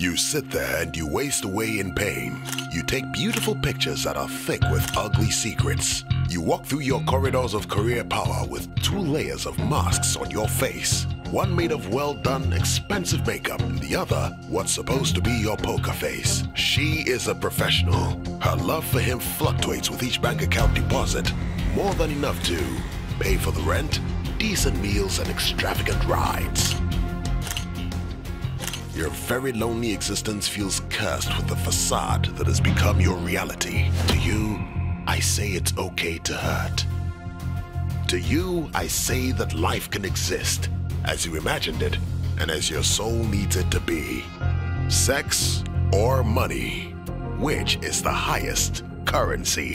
You sit there and you waste away in pain. You take beautiful pictures that are thick with ugly secrets. You walk through your corridors of career power with two layers of masks on your face. One made of well done, expensive makeup, and the other, what's supposed to be your poker face. She is a professional. Her love for him fluctuates with each bank account deposit. More than enough to pay for the rent, decent meals, and extravagant rides. Your very lonely existence feels cursed with the facade that has become your reality. To you, I say it's okay to hurt. To you, I say that life can exist as you imagined it and as your soul needs it to be. Sex or money, which is the highest currency?